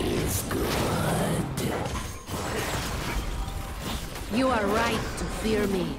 is good. You are right to fear me.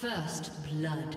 First blood.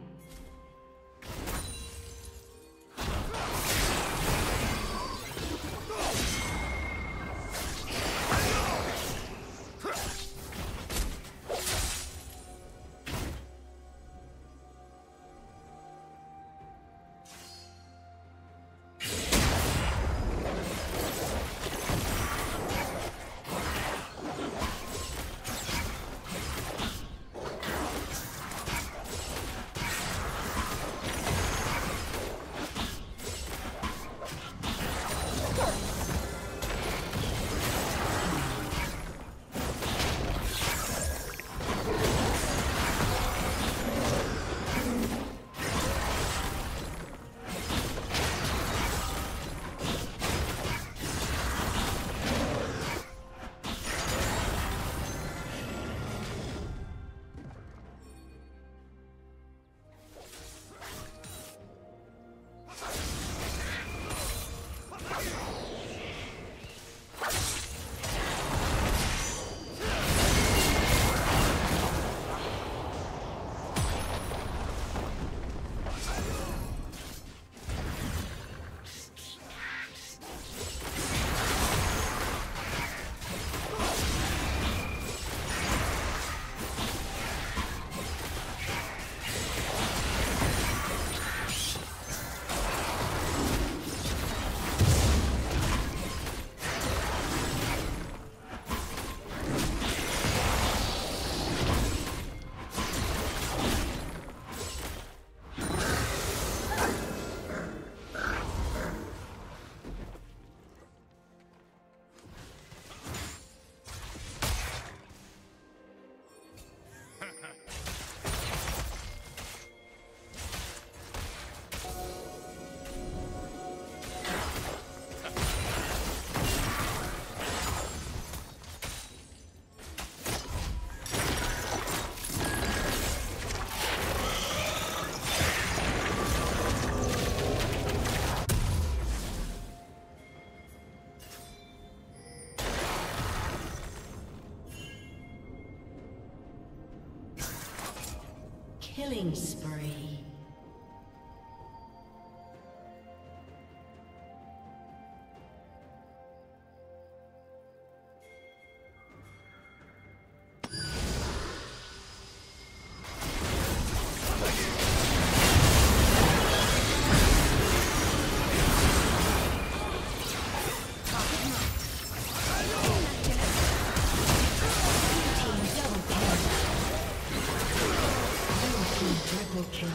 Killing spree.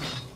Yeah.